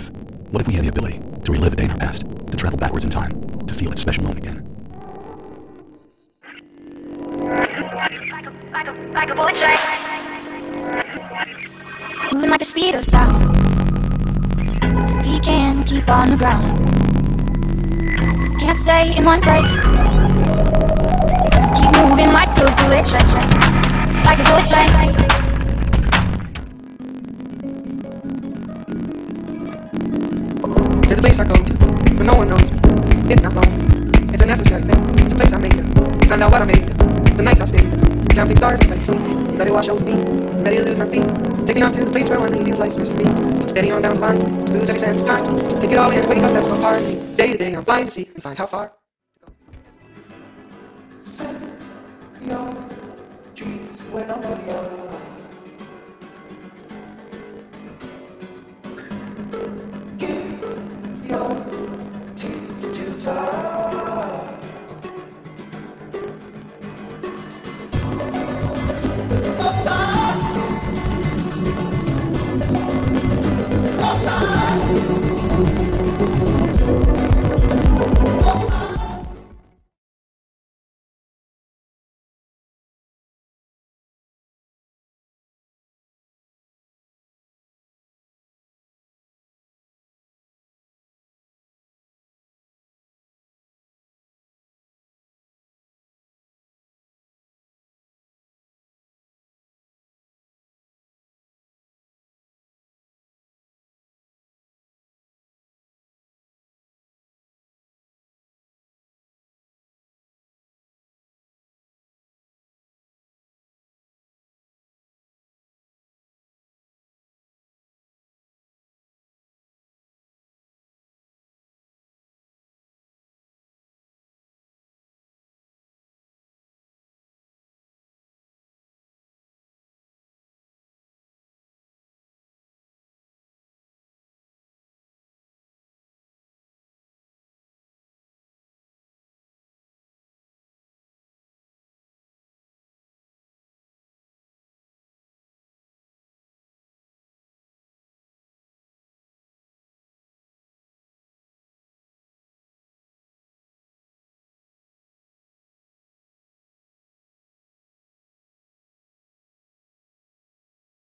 if? What if we had the ability to relive a day in our past, to travel backwards in time, to feel its special moment again? Like a, like a, like a bullet train. Moving like the speed of sound. We can keep on the ground. Can't stay in one place. Keep moving like a bullet train. Like a bullet train. There's a place I go to, but no one knows me. It's not lonely. It's a necessary thing. It's a place I made it. Find out what I made it. The nights I stayed there. Counting stars and letting sleep. Let it wash over me. Ready to lose my feet. Take me out to the place where one needs life's missing me. Steady on down to mine. Lose every sense of time. Take it all in. Wake up, that's my part of me. Day to day, I'm flying to see and find how far. Set your dreams where nobody else